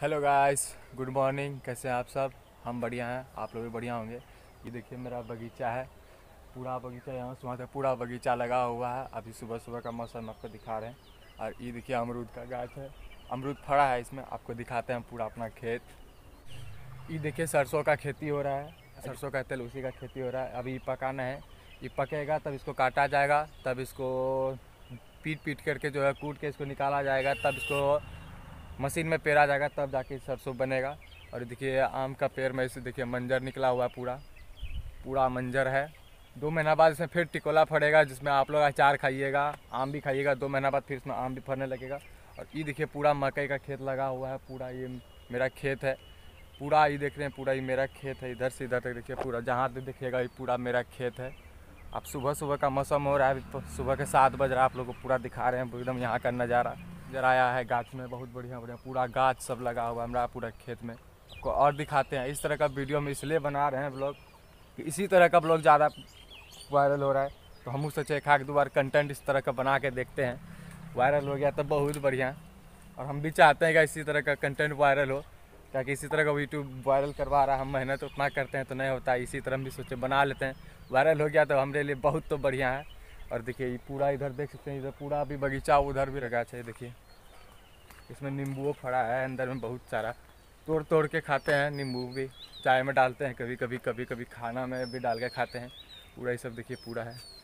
Hello guys good morning कैसे हैं आप सब? हम बढ़िया हैं, आप लोग भी बढ़िया होंगे। ये देखिए मेरा बगीचा है, पूरा बगीचा यहाँ से, वहाँ तक पूरा बगीचा लगा हुआ है। अभी सुबह सुबह का मौसम आपको दिखा रहे हैं। और ये देखिए अमरूद का गाछ है। अमरूद फड़ा है इसमें, आपको दिखाते हैं पूरा अपना खेत। ये देखिए सरसों का खेती हो रहा है। सरसों का तेल उसी का खेती हो रहा है। अभी पकाना है। ये पकेगा, तब इसको काटा जाएगा, तब इसको पीट पीट करके जो है कूट के इसको निकाला जाएगा, तब इसको मशीन में पेरा जाएगा, तब जाके सरसों बनेगा। और देखिए, आम का पेड़ में इसे देखिए, मंजर निकला हुआ पूरा। पूरा मंजर है। दो महीना बाद इसमें फिर टिकोला फड़ेगा जिसमें आप लोग अचार खाइएगा, आम भी खाइएगा। दो महीना बाद फिर इसमें आम भी फड़ने लगेगा। और ये देखिए, पूरा मकई का खेत लगा हुआ है, पूरा ये मेरा खेत है। पूरा ये देख रहे हैं, पूरा ये मेरा खेत है। इधर से इधर तक देखिए, पूरा जहाँ तक देखिएगा, ये पूरा मेरा खेत है। अब सुबह सुबह का मौसम हो रहा है तो सुबह के सात बज रहा है, आप लोग को पूरा दिखा रहे हैं एकदम यहाँ का नज़ारा। नज़र आया है गाछ में, बहुत बढ़िया बढ़िया, पूरा गाछ सब लगा हुआ है हमारा पूरा खेत में। आपको और दिखाते हैं, इस तरह का वीडियो हम इसलिए बना रहे हैं ब्लॉग कि इसी तरह का ब्लॉग ज़्यादा वायरल हो रहा है तो हम सोचे एक दो बार कंटेंट इस तरह का बना के देखते हैं। वायरल हो गया तो बहुत बढ़िया, और हम भी चाहते हैं कि इसी तरह का कंटेंट वायरल हो, ताकि इसी तरह का यूट्यूब वायरल करवा रहा हम मेहनत उतना करते हैं तो नहीं होता, इसी तरह हम भी सोचे बना लेते हैं। वायरल हो गया तो हमारे लिए बहुत तो बढ़िया है। और देखिए, ये पूरा इधर देख सकते हैं, इधर पूरा अभी बगीचा उधर भी लगा चाहिए देखिए। इसमें नींबू फड़ा है, अंदर में बहुत सारा। तोड़ तोड़ के खाते हैं, नींबू भी चाय में डालते हैं कभी कभी कभी कभी खाना में भी डाल के खाते हैं। पूरा ये सब देखिए, पूरा है।